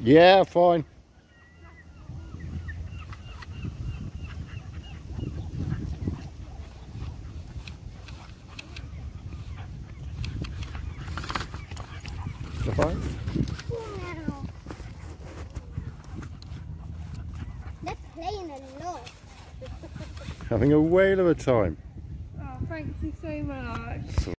Yeah, fine. Fine? Having a whale of a time. Oh, thank you so much.